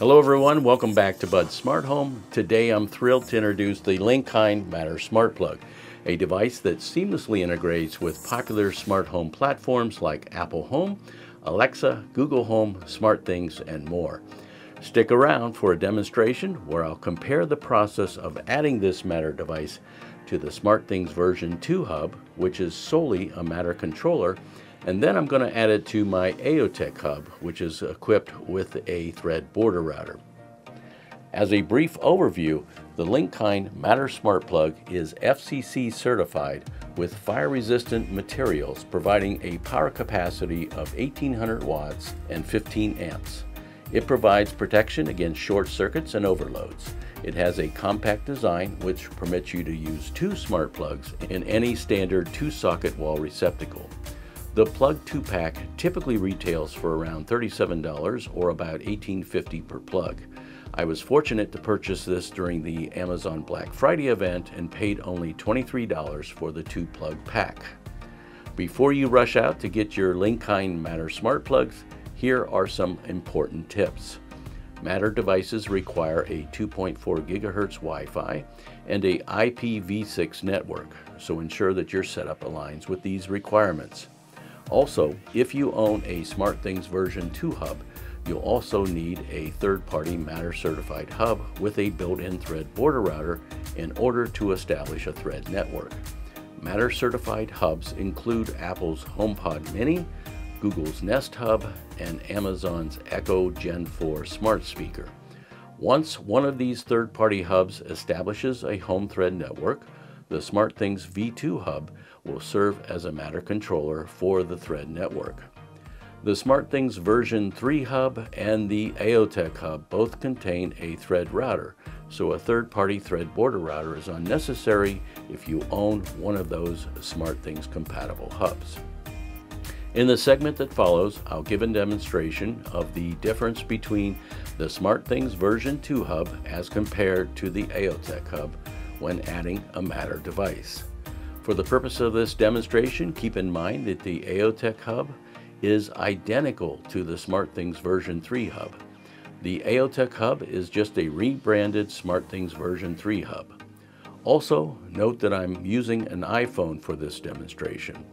Hello everyone, welcome back to Bud's Smart Home. Today I'm thrilled to introduce the Linkind Matter Smart Plug, a device that seamlessly integrates with popular smart home platforms like Apple Home, Alexa, Google Home, SmartThings, and more. Stick around for a demonstration where I'll compare the process of adding this Matter device to the SmartThings version 2 hub, which is solely a Matter controller, and then I'm going to add it to my Aeotec hub, which is equipped with a thread border router. As a brief overview, the Linkind Matter Smart Plug is FCC certified with fire-resistant materials providing a power capacity of 1800 watts and 15 amps. It provides protection against short circuits and overloads. It has a compact design which permits you to use two smart plugs in any standard two-socket wall receptacle. The plug 2-pack typically retails for around $37 or about $18.50 per plug. I was fortunate to purchase this during the Amazon Black Friday event and paid only $23 for the two plug pack. Before you rush out to get your Linkind Matter smart plugs, here are some important tips. Matter devices require a 2.4 gigahertz Wi-Fi and a IPv6 network, so ensure that your setup aligns with these requirements. Also, if you own a SmartThings version 2 hub, you'll also need a third-party Matter certified hub with a built-in thread border router in order to establish a thread network. Matter certified hubs include Apple's HomePod Mini, Google's Nest Hub, and Amazon's Echo Gen 4 smart speaker. Once one of these third-party hubs establishes a home thread network, the SmartThings V2 hub will serve as a Matter controller for the Thread network. The SmartThings version 3 hub and the Aeotec hub both contain a Thread router, so a third-party Thread border router is unnecessary if you own one of those SmartThings compatible hubs. In the segment that follows, I'll give a demonstration of the difference between the SmartThings version 2 hub as compared to the Aeotec hub when adding a Matter device. For the purpose of this demonstration, keep in mind that the Aeotec hub is identical to the SmartThings version 3 hub. The Aeotec hub is just a rebranded SmartThings version 3 hub. Also, note that I'm using an iPhone for this demonstration.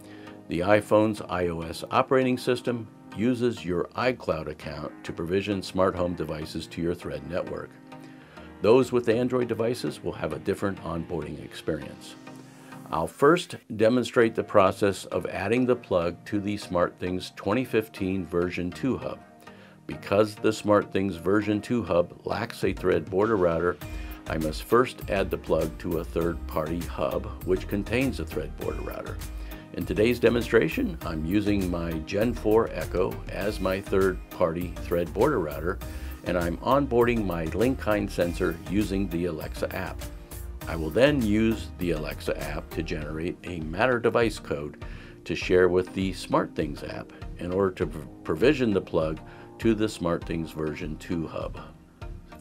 The iPhone's iOS operating system uses your iCloud account to provision smart home devices to your Thread network. Those with Android devices will have a different onboarding experience. I'll first demonstrate the process of adding the plug to the SmartThings 2015 version 2 hub. Because the SmartThings version 2 hub lacks a thread border router, I must first add the plug to a third-party hub which contains a thread border router. In today's demonstration, I'm using my Gen 4 Echo as my third-party thread border router, and I'm onboarding my Linkind sensor using the Alexa app. I will then use the Alexa app to generate a Matter device code to share with the SmartThings app in order to provision the plug to the SmartThings version 2 hub.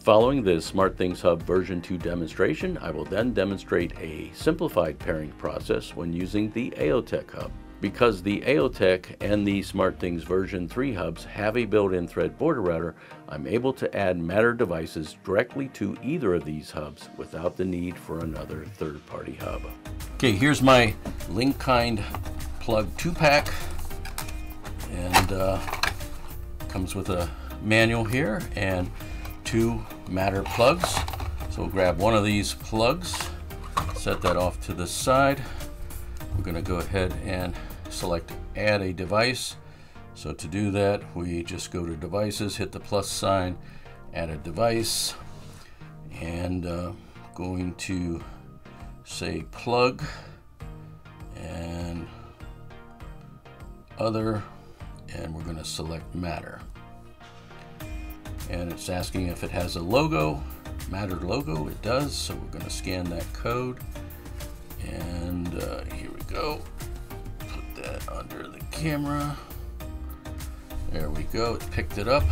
Following the SmartThings Hub version 2 demonstration, I will then demonstrate a simplified pairing process when using the Aeotec Hub. Because the Aeotec and the SmartThings version 3 hubs have a built-in thread border router, I'm able to add Matter devices directly to either of these hubs without the need for another third-party hub. Okay, here's my Linkind plug 2-pack and uh, comes with a manual here and two Matter plugs. So we'll grab one of these plugs, set that off to the side. We're to go ahead and select add a device. So to do that, we just go to devices, hit the plus sign, add a device, and uh, going to say plug and other, and we're going to select matter. And it's asking if it has a logo, matter logo, it does, so we're going to scan that code. And uh, here we go that under the camera. There we go, it picked it up.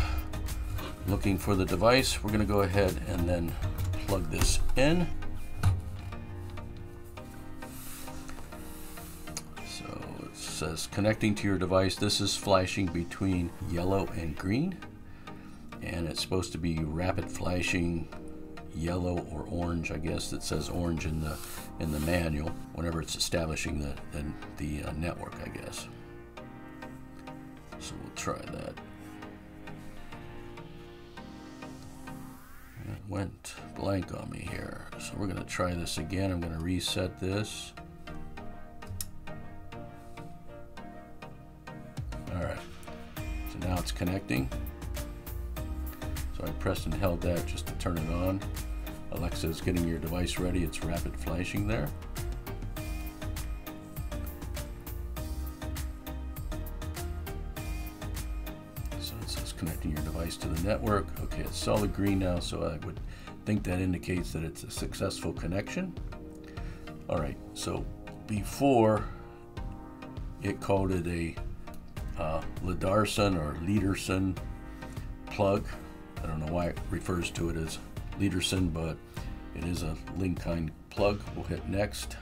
Looking for the device, we're gonna go ahead and then plug this in. So it says connecting to your device. This is flashing between yellow and green. and it's supposed to be rapid flashing yellow or orange I guess that says orange in the in the manual whenever it's establishing the the, the uh, network I guess. So we'll try that. It went blank on me here. So we're gonna try this again. I'm gonna reset this. Alright so now it's connecting so I pressed and held that just to turn it on. Alexa is getting your device ready. It's rapid flashing there. So it says connecting your device to the network. Okay, it's solid green now, so I would think that indicates that it's a successful connection. All right, so before it called it a uh, Lidarson or Leaderson plug. I don't know why it refers to it as Leaderson, but it is a Linkind plug. We'll hit next.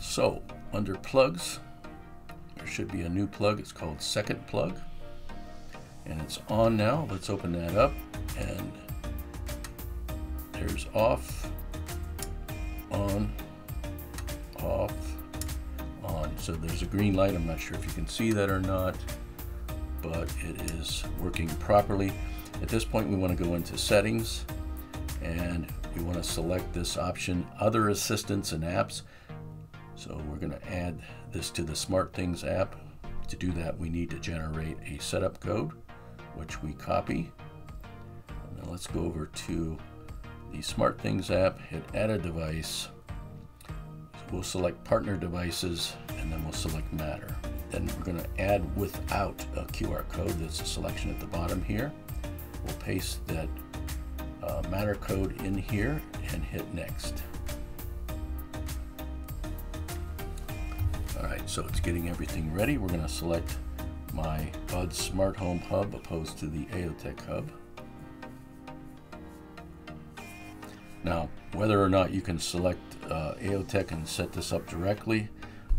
So under plugs, there should be a new plug. It's called second plug. And it's on now. Let's open that up. And there's off, on, off, on. So there's a green light. I'm not sure if you can see that or not, but it is working properly. At this point, we want to go into settings and we want to select this option, other assistants and apps. So we're going to add this to the SmartThings app. To do that, we need to generate a setup code, which we copy. Now let's go over to the SmartThings app, hit add a device. We'll select partner devices and then we'll select Matter. Then we're going to add without a QR code. That's a selection at the bottom here. We'll paste that uh, Matter code in here and hit next. All right, so it's getting everything ready. We're going to select my Bud Smart Home Hub opposed to the Aeotec Hub. Now, whether or not you can select uh, Aeotec and set this up directly,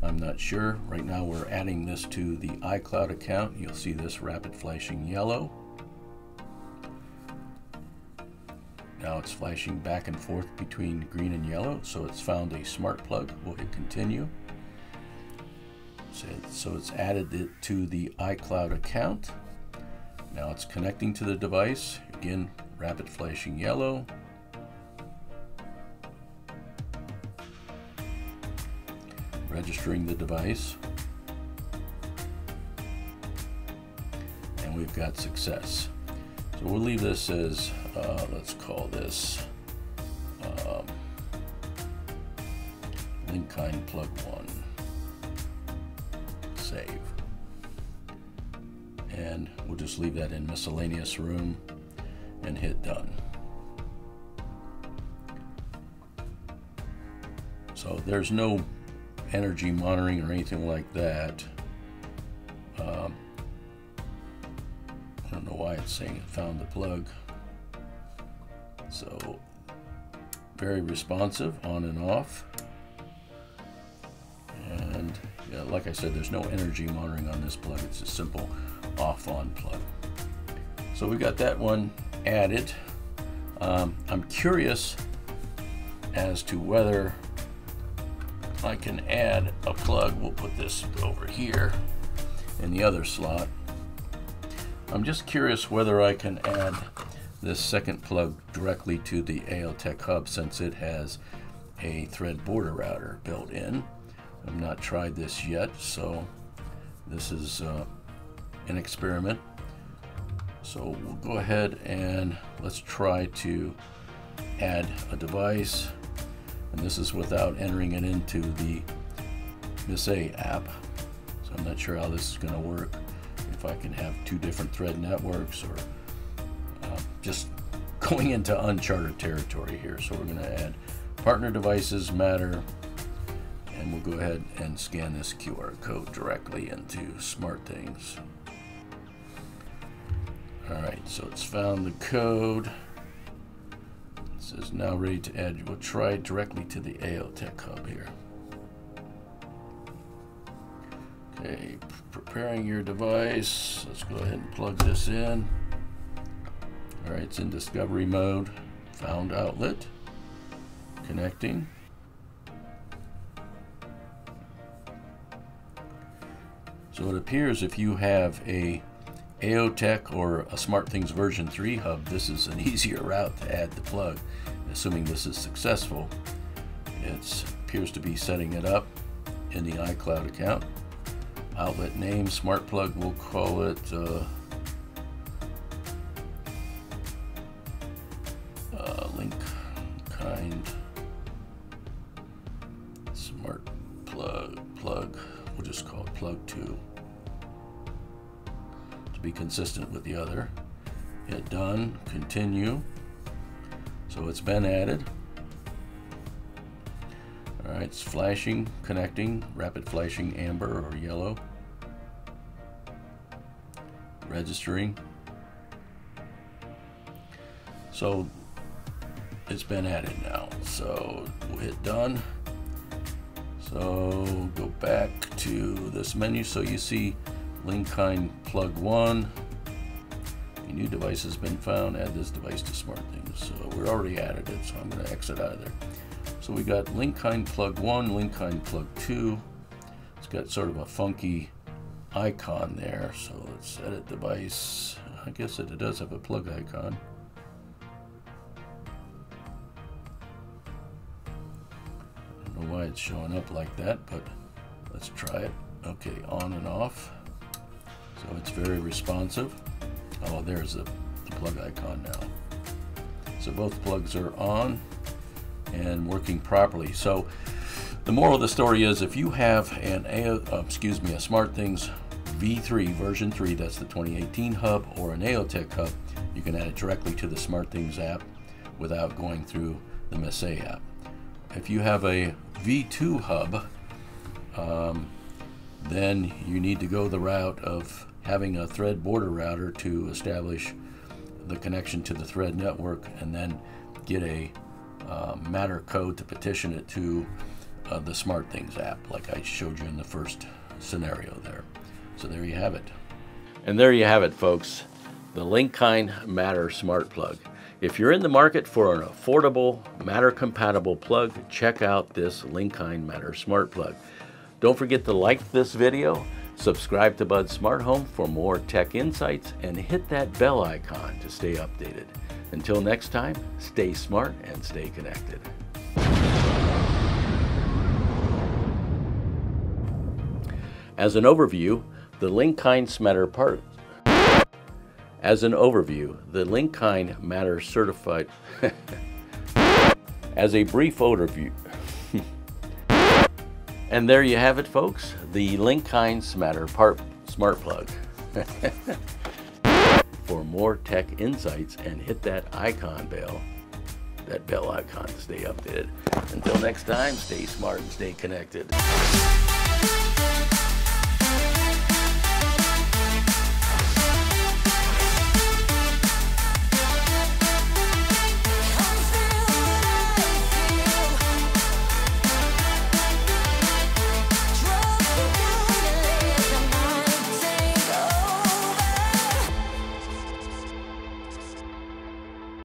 I'm not sure. Right now we're adding this to the iCloud account. You'll see this rapid flashing yellow. Now it's flashing back and forth between green and yellow, so it's found a smart plug. We'll hit continue. So it's added it to the iCloud account. Now it's connecting to the device. Again, rapid flashing yellow. Registering the device. And we've got success. So we'll leave this as, uh, let's call this um, plug one. Save. And we'll just leave that in miscellaneous room and hit done. So there's no energy monitoring or anything like that. Um, I don't know why it's saying it found the plug. So very responsive on and off. And yeah, like I said, there's no energy monitoring on this plug. It's a simple off on plug. So we got that one added. Um, I'm curious as to whether I can add a plug. We'll put this over here in the other slot. I'm just curious whether I can add this second plug directly to the Aeotec hub since it has a thread border router built in. I've not tried this yet, so this is uh, an experiment. So we'll go ahead and let's try to add a device. And this is without entering it into the Miss A app. So I'm not sure how this is going to work if I can have two different thread networks or uh, just going into uncharted territory here. So we're going to add partner devices matter and we'll go ahead and scan this QR code directly into SmartThings. Alright, so it's found the code. Says now ready to add. We'll try directly to the Aeotec hub here. Okay, preparing your device. Let's go ahead and plug this in. All right, it's in discovery mode. Found outlet. Connecting. So it appears if you have a Aeotec or a SmartThings version 3 hub, this is an easier route to add the plug, assuming this is successful. It appears to be setting it up in the iCloud account. Outlet name, smart plug, we'll call it uh, continue. So it's been added. All right, it's flashing, connecting, rapid flashing amber or yellow. Registering. So it's been added now. So we'll hit done. So go back to this menu so you see Linkind plug one. A new device has been found. Add this device to SmartThings. So we're already added it, so I'm going to exit out of there. So we got Linkind plug one, Linkind plug two. It's got sort of a funky icon there. So let's edit device. I guess it does have a plug icon. I don't know why it's showing up like that, but let's try it. Okay, on and off. So it's very responsive. Oh, there's the, the plug icon now. So both plugs are on and working properly. So the moral of the story is if you have an A, uh, excuse me, a SmartThings V3 version 3, that's the 2018 hub, or an Aeotec hub, you can add it directly to the SmartThings app without going through the Messe app. If you have a V2 hub, um, then you need to go the route of having a thread border router to establish the connection to the thread network and then get a uh, matter code to petition it to uh, the SmartThings app, like I showed you in the first scenario there. So there you have it. And there you have it, folks. The Linkind Matter Smart Plug. If you're in the market for an affordable, Matter compatible plug, check out this Linkind Matter Smart Plug. Don't forget to like this video, subscribe to Bud Smart Home for more tech insights, and hit that bell icon to stay updated. Until next time, stay smart and stay connected. As an overview, the Linkind Matter part. As an overview, the Linkind Matter certified. As a brief overview. And there you have it, folks. The Linkind Matter part smart plug. For more tech insights and hit that icon bell, that bell icon to stay updated. Until next time, stay smart and stay connected.